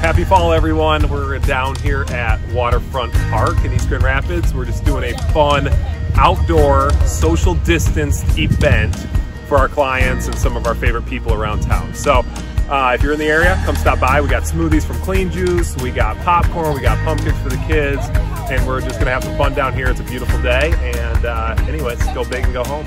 Happy fall, everyone. We're down here at Waterfront Park in East Grand Rapids. We're just doing a fun outdoor social distanced event for our clients and some of our favorite people around town. So uh, if you're in the area, come stop by. We got smoothies from Clean Juice, we got popcorn, we got pumpkins for the kids, and we're just gonna have some fun down here. It's a beautiful day, and uh, anyways, go big and go home.